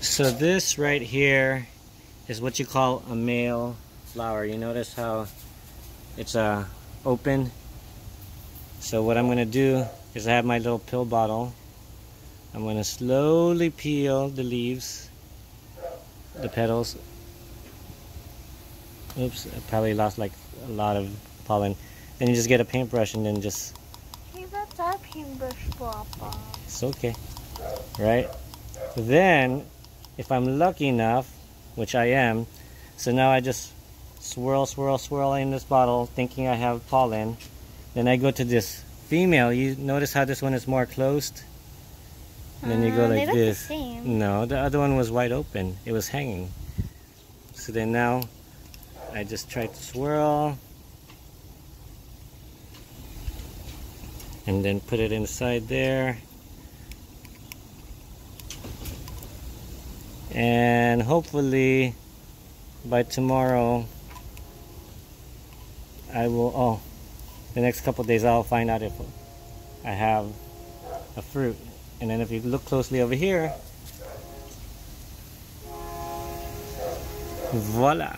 So this right here is what you call a male flower. You notice how it's uh, open. So what I'm going to do is I have my little pill bottle. I'm going to slowly peel the leaves, the petals. Oops, I probably lost like a lot of pollen. Then you just get a paintbrush and then just... Hey, that's our paintbrush, Papa. It's okay, right? Then, if I'm lucky enough, which I am, so now I just swirl, swirl, swirl in this bottle thinking I have pollen. Then I go to this female. You notice how this one is more closed? And then you go Uh, like look the this. No, the other one was wide open. It was hanging. So then now I just try to swirl. And then put it inside there. And hopefully by tomorrow I will, oh, the next couple days I'll find out if I have a fruit. And then if you look closely over here, voila.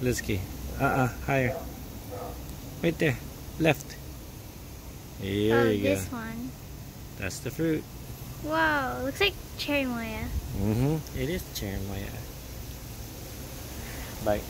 Lizky, uh-uh, higher. Right there, left. There oh, you go. this one. That's the fruit. Wow, looks like cherimoya. Mm-hmm. It is cherimoya. Bye.